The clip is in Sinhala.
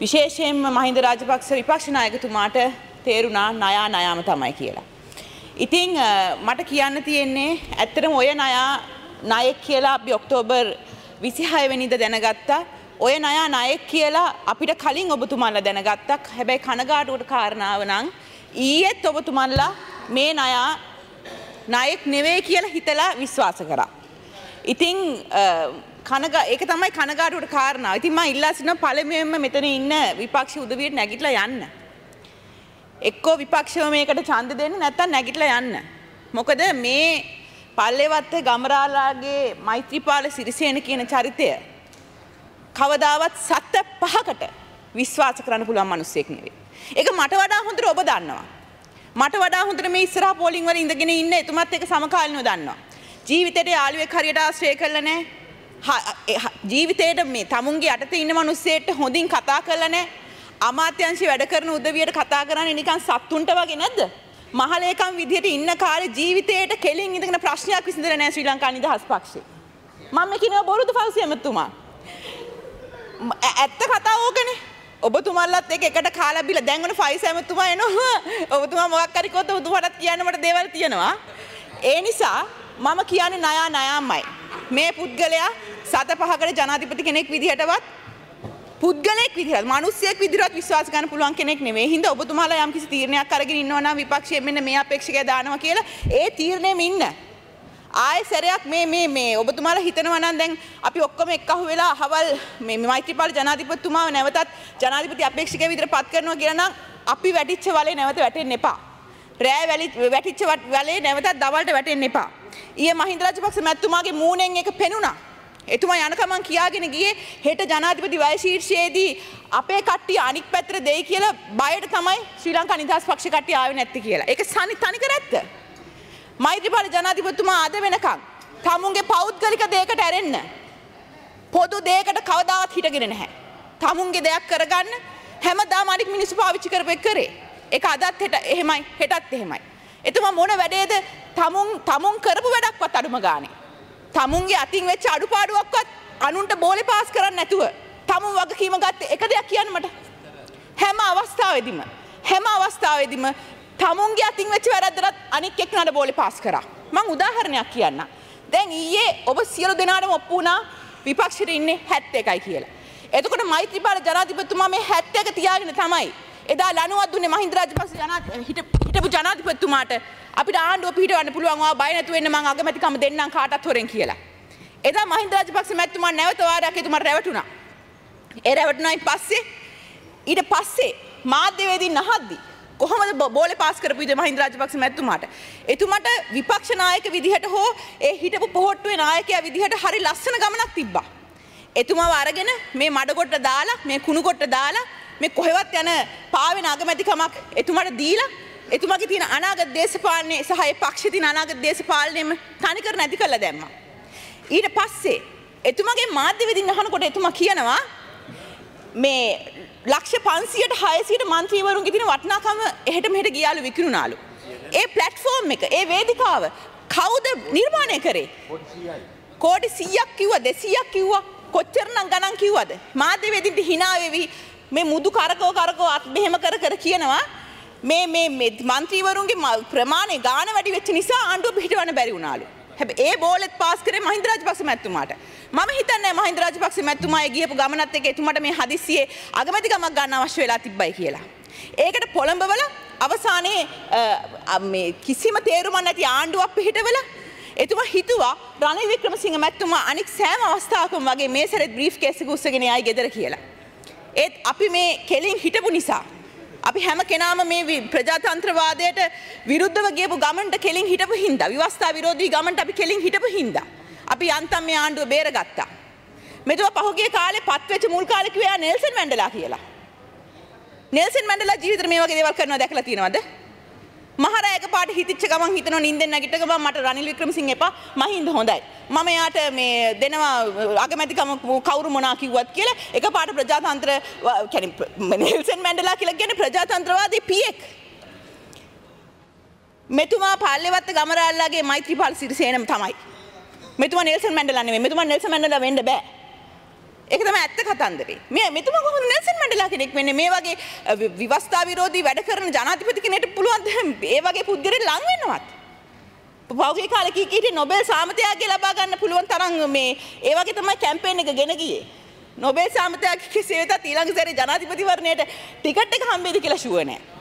විශේෂයෙන්ම මහින්ද රාජපක්ෂ විපක්ෂ නායකතුමාට තේරුණා නයා නයාම තමයි කියලා. ඉතිං මට කියන්න තියෙන්නේ ඇත්තටම ඔය නයා නයෙක් කියලා අපි ඔක්තෝබර් විසිහයවැනිද දැනගත්තා ඔය නයා නයෙක් කියලා අපිට කලින් ඔබතුමල්ල දැනගත්තක් හැබැයි කනගාටුවට කාරණාව නං ඊයේත් ඔබතුමල්ලා මේ නයා නයෙක් නෙවේ කියලා හිතලා විශ්වාස කරා. ඉතිං කනග ඒක තමයි කනගාටුවට කාරණාව. ඉතින් මම ඉල්ලා සිටින පළමුවෙන්ම මෙතන ඉන්න විපක්ෂ උදවියට නැගිටලා යන්න. එක්කෝ විපක්ෂව මේකට ඡන්ද දෙන්න නැත්නම් නැගිටලා යන්න. මොකද මේ පල්ලෙවත්තේ ගමරාලාගේ මෛත්‍රීපාල සිරිසේන කියන චරිතය කවදාවත් සත්ත පහකට විශ්වාස කරන්න පුළුවන් මිනිස්සෙක් නෙවෙයි. ඒක මට වඩා හොඳට ඔබ දන්නවා. මට වඩා හොඳට මේ ඉස්සරහා පෝලිං වල ඉඳගෙන ඉන්න එතුමත් එක්ක සමකාලීනව දන්නවා. ජීවිතේට යාළුවෙක් හරියට ආශ්‍රය කළා නැහැ. ජීවිතේට මේ තමුන්ගේ යටතේ ඉන්න මිනිස්සෙට හොඳින් කතා කළා නැහැ. අමාත්‍යංශي වැඩ කරන උදවියට කතා කරන්නේ නිකන් සත්තුන්ට වගේ නැද්ද? මහලේකම් විදිහට ඉන්න කාලේ ජීවිතේට කෙලින් ඉඳගෙන ප්‍රශ්නයක් විසඳලා නැහැ ශ්‍රී ලංකා නිදහස් පක්ෂේ. මම කියනවා බොරුද ෆෞසි එමතුමා. ඇත්ත කතාව ඕකනේ. ඔබතුමල්ලත් එක එකට කාලා බිලා දැන් ඔන ෆයිස් ඇමතුමා එනවා. ඔබතුමා මොකක් හරි කිව්වොත් ඔබතුමාටත් කියන්න මට දේවල් තියෙනවා. ඒ නිසා මම කියන්නේ නයා නයාමයි. මේ පුද්ගලයා සත පහකට ජනාධිපති කෙනෙක් විදිහටවත් පුද්ගලෙක් විදිහට මිනිස්සෙක් විදිහට විශ්වාස ගන්න පුළුවන් කෙනෙක් නෙමෙයි. හින්දා ඔබතුමාලා යම් කිසි තීරණයක් අරගෙන ඉන්නවා නම් විපක්ෂයෙන් මෙන්න මේ අපේක්ෂකය දානවා කියලා ඒ තීරණයෙම ඉන්න. ආයෙ සැරයක් මේ මේ මේ ඔබතුමාලා හිතනවා නම් දැන් අපි ඔක්කොම එක්කහු වෙලා අහවල් මේ මෛත්‍රීපාල ජනාධිපතිතුමාව නැවතත් ජනාධිපති අපේක්ෂකයා විදිහට පත් කරනවා කියලා නම් අපි වැටිච්ච වලේ නැවත වැටෙන්න එපා. රෑ වැටිච්ච වලේ නැවතත් දවල්ට වැටෙන්න එපා. ඊයේ මහින්ද රාජපක්ෂ මැතිතුමාගේ මූණෙන් එක පෙනුණා. එතුමා යනකමන් කියාගෙන ගියේ හෙට ජනාධිපති වය ශීර්ෂයේදී අපේ කට්ටිය අනික් පැත්තට දෙයි කියලා බයට තමයි ශ්‍රී ලංකා නිදහස් පක්ෂ කට්ටිය ආවේ නැත්තේ කියලා. ඒක සනි තනිකර ඇත්ත. මෛත්‍රීපාල ජනාධිපතිතුමා අද වෙනකන් තමුන්ගේ පෞද්ගලික දෙයකට ඇරෙන්න පොදු දෙයකට කවදාවත් හිටගෙන නැහැ. තමුන්ගේ දෙයක් කරගන්න හැමදාම අනික් මිනිස්සු පාවිච්චි කරපු එක කරේ. ඒක අදත් හෙට එහෙමයි හෙටත් එහෙමයි. එතුමා මොන වැඩේද තමුන් තමුන් කරපු වැඩක්වත් අඩුම ගානේ. තමුන්ගේ අතින් වෙච්ච අඩුපාඩුවක්වත් අනුන්ට බෝලෙ පාස් කරන්න නැතුව තමුන් වගකීම ගත්තේ එක දෙයක් කියන්න මට. හැම අවස්ථාවෙදිම හැම අවස්ථාවෙදිම තමුන්ගේ අතින් වෙච්ච වැරද්දටත් අනික් එක්කනට බෝලෙ පාස් කරා. මං උදාහරණයක් කියන්න. දැන් ඊයේ ඔබ සියලු දෙනාටම ඔප්පු වුණා විපක්ෂයට ඉන්නේ 71යි කියලා. එතකොට මෛත්‍රීපාල ජනාධිපතිතුමා මේ 71 තියාගෙන තමයි එදා ලනුවක් දුන්නේ මහින්ද රාජපක්ෂ හිටපු ජනාධිපතිතුමාට අපිට ආණ්ඩුව පිහිටවන්න පුළුවන් ඔයා බය නැතුව එන්න මං අගමැතිකම දෙන්නම් කාටත් හොරෙන් කියලා. එදා මහින්ද රාජපක්ෂ මැතිතුමා නැවත වාරයක් එතුමාට රැවටුණා. ඒ රැවටුණායින් පස්සේ ඊට පස්සේ මාධ්‍යවේදීන් අහද්දී කොහොමද බෝලෙ පාස් කරපු විදිහ මහින්ද රාජපක්ෂ මැතිතුමාට එතුමාට විපක්ෂ නායක විදිහට හෝ ඒ හිටපු පොහොට්ටුවේ නායකයා විදිහට හරි ලස්සන ගමනක් තිබ්බා. එතුමාව අරගෙන මේ මඩගොට්ට දාලා මේ කුණුගොට්ට දාලා මේ කොහෙවත් යන පාවෙන අගමැතිකමක් එතුමට දීලා එතුමගේ තියෙන අනාගත දේශපාලනයේ සහ ඒ පක්ෂේ තියෙන අනාගත දේශපාලනයම තනි කර නැති කළා දැම්මා. ඊට පස්සේ එතුමගේ මාධ්‍යවේදීන් අහනකොට එතුමා කියනවා මේ ලක්ෂ 500ට 600ට മന്ത്രിවරුන්ගේ තියෙන වටිනාකම එහෙට මෙහෙට ගියාලු විකිණුණාලු. ඒ platform එක, ඒ වේදිකාව කවුද නිර්මාණය කරේ? කෝටි 100ක් කිව්වා 200ක් කිව්වා කොච්චරනම් ගණන් කිව්වද? මාධ්‍යවේදීන්ට hina වෙවි මේ මුදු කරකෝ කරකෝ අත් මෙහෙම කර කර කියනවා මේ මේ මන්ත්‍රීවරුන්ගේ ප්‍රමාණය ගාන වැඩි වෙච්ච නිසා ආණ්ඩුව පිහිටවන්න බැරි වුණාලු. හැබැයි ඒ බෝලෙත් පාස් කරේ මහින්ද රාජපක්ෂ මැතිතුමාට. මම හිතන්නේ මහින්ද රාජපක්ෂ මැතිතුමා ගියපු ගමනත් එක්ක එතුමාට මේ හදිස්සියේ අගමැතිකමක් ගන්න අවශ්‍ය වෙලා තිබ්බයි කියලා. ඒකට පොළඹවල අවසානයේ මේ කිසිම තේරුමක් නැති ආණ්ඩුවක් පිහිටවලා එතුමා හිතුවා රනිල් වික්‍රමසිංහ මැතිතුමා අනික් සෑම අවස්ථාවකම වගේ මේ සැරේ බ්‍රීෆ් කේස් එක උස්සගෙන යයි ගෙදර කියලා. ඒත් අපි මේ කෙලින් හිටපු නිසා අපි හැම කෙනාම මේ ප්‍රජාතන්ත්‍රවාදයට විරුද්ධව ගියපු ගමන්ට කෙලින් හිටපු හින්දා විවස්ථා විරෝධී ගමන්ට අපි කෙලින් හිටපු හින්දා අපි යන්තම් මේ ආණ්ඩුව බේරගත්තා. මෙතුව පහුගිය කාලේ පත්වෙච්ච මුල් කාලේ කිව්වා නෙල්සන් මැන්ඩලා කියලා. නෙල්සන් මැන්ඩලා ජීවිතේ මේ වගේ දේවල් කරනවා දැකලා තියෙනවද? මහරෑක පාට හිතිච්ච ගමන් හිතනවා නිින්දෙන් නැගිට ගමන් මට රනිල් වික්‍රමසිංහ එපා මහින්ද හොඳයි. මම යාට මේ දෙනවා අගමැතිකම කවුරු මොනා කිව්වත් කියලා එක පාට ප්‍රජාතන්ත්‍ර නෙල්සන් මැන්ඩලා කියලා කියන්නේ ප්‍රජාතන්ත්‍රවාදී පියෙක්. මෙතුමා පල්ලෙවත්ත ගමරල්ලාගේ මෛත්‍රීපාල සිරිසේනම තමයි. මෙතුමා නෙල්සන් මැන්ඩලා නෙමෙයි. මෙතුමා නෙල්සන් මැන්ඩලා වෙන්න බෑ. ඒක තමයි ඇත්ත කතන්දරේ. මේ මෙතුමා කොහොමද නෙල්සන් මැන්ඩෙලා කෙනෙක් වෙන්නේ මේ වගේ අ, වි- විවස්ථා විරෝධී වැඩ කරන ජනාධිපති කෙනෙක්ට පුළුවන් ද ඒ වගේ පුද්ගලෙක් ලං වෙන්නවත්? පෞගේ කාලේ කී කීටි නොබෙල් සාමතයාගේ ලබා ගන්න පුළුවන් තරම් මේ ඒ වගේ තමයි කැම්පේන් එක ගෙන ගියේ. නොබෙල් සාමතයාගේ කෙසේ වෙතත් ඊළඟ සැරේ ජනාධිපතිවරණයට ටිකට් එක හම්බෙයිද කියලා ෂුවර් නැහැ.